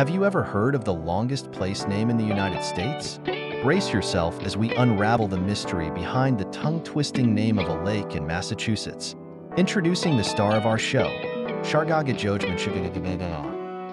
Have you ever heard of the longest place name in the United States? Brace yourself as we unravel the mystery behind the tongue-twisting name of a lake in Massachusetts. Introducing the star of our show, Shargagajojman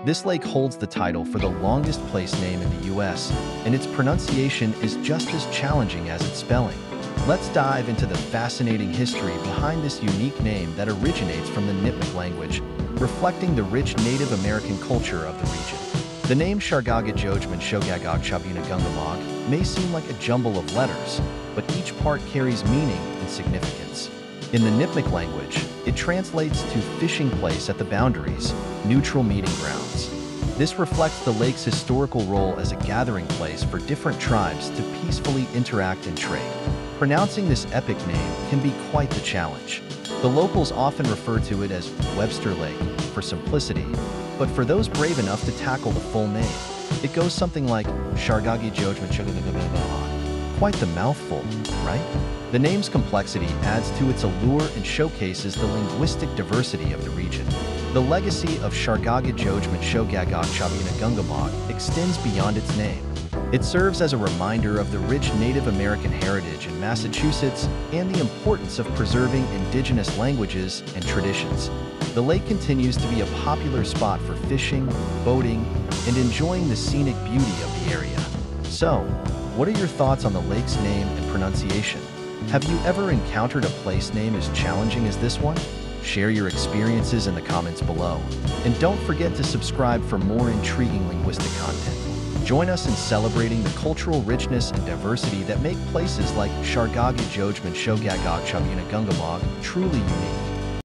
This lake holds the title for the longest place name in the U.S., and its pronunciation is just as challenging as its spelling. Let's dive into the fascinating history behind this unique name that originates from the Nipmuc language, reflecting the rich Native American culture of the region. The name Shargagajojman Shogagog Chabuna may seem like a jumble of letters, but each part carries meaning and significance. In the Nipmuc language, it translates to fishing place at the boundaries, neutral meeting grounds. This reflects the lake's historical role as a gathering place for different tribes to peacefully interact and trade. Pronouncing this epic name can be quite the challenge. The locals often refer to it as Webster Lake for simplicity, but for those brave enough to tackle the full name, it goes something like Shargagi Jojman Quite the mouthful, right? The name's complexity adds to its allure and showcases the linguistic diversity of the region. The legacy of Shargaga Jojman Shogagok Chabina Gungamog extends beyond its name. It serves as a reminder of the rich Native American heritage in Massachusetts and the importance of preserving indigenous languages and traditions. The lake continues to be a popular spot for fishing, boating, and enjoying the scenic beauty of the area. So, what are your thoughts on the lake's name and pronunciation? Have you ever encountered a place name as challenging as this one? Share your experiences in the comments below. And don't forget to subscribe for more intriguing linguistic content. Join us in celebrating the cultural richness and diversity that make places like Shargagi Jojman Shogagog Chabuna Gungamog truly unique.